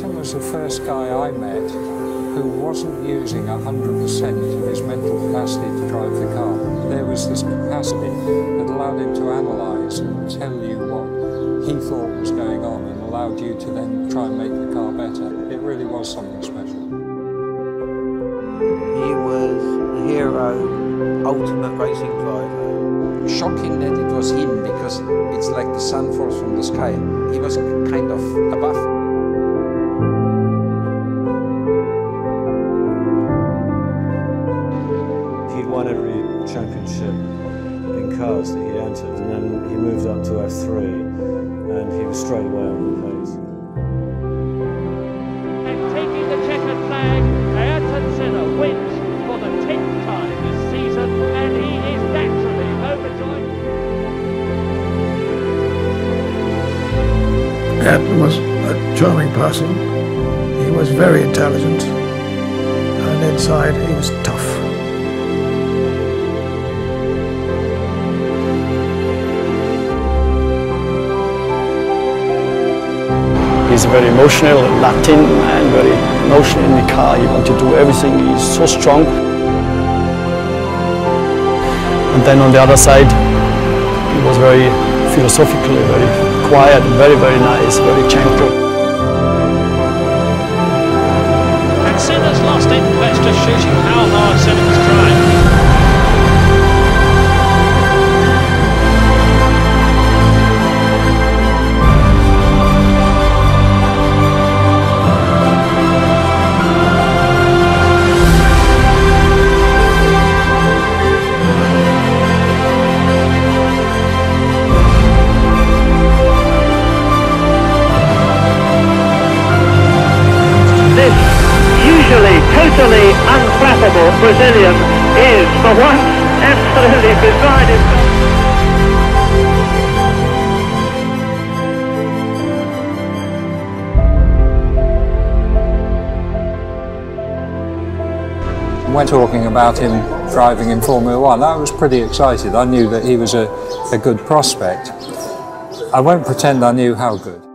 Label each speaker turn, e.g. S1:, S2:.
S1: was the first guy I met who wasn't using 100% of his mental capacity to drive the car. There was this capacity that allowed him to analyse and tell you what he thought was going on and allowed you to then try and make the car better. It really was something special.
S2: He was the hero, ultimate racing driver.
S3: Shocking that it was him because it's like the sun falls from the sky. He was kind of above.
S4: He'd won every championship in cars that he entered, and then he moved up to F3, and he was straight away on the pace.
S5: And taking the checkered flag, Ayrton Senna wins for the tenth time this season, and he is naturally overjoyed.
S6: Ayrton was a charming person. He was very intelligent, and inside he was tough.
S7: He's very emotional, Latin man, very emotional in the car. He wants to do everything. He's so strong. And then on the other side, he was very philosophically, very quiet, very, very nice, very gentle.
S8: Brazilian is for once absolutely beside himself.
S1: When talking about him driving in Formula One, I was pretty excited. I knew that he was a, a good prospect. I won't pretend I knew how good.